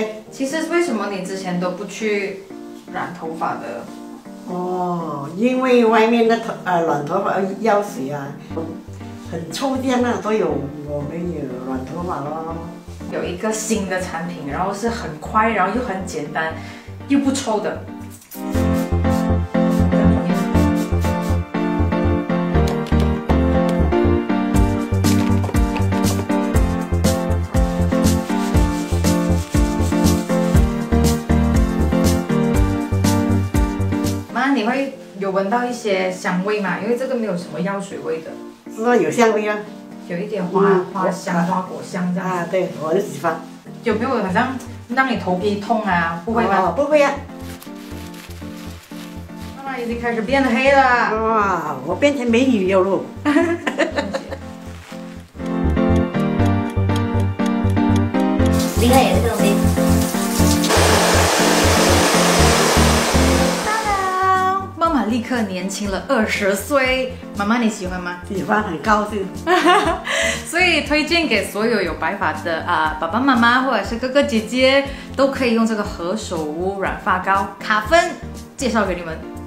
哎，其实为什么你之前都不去染头发的？哦，因为外面的头呃染头发药水啊，很抽电啊，都有我没有染头发咯。有一个新的产品，然后是很快，然后又很简单，又不抽的。妈，你会有闻到一些香味吗？因为这个没有什么药水味的，知道有香味啊？有一点花嗯花香、花果香这样啊，子。对，我就喜欢。有没有好像让你头皮痛啊？不会吧？哦不会啊。妈妈已经开始变黑了。哇，我变成美女了喽！厉害也是年轻了二十岁。妈妈你喜欢吗？喜欢，很高兴。所以推荐给所有有白发的啊、爸爸妈妈或者是哥哥姐姐，都可以用这个何首乌染发膏卡芬，介绍给你们。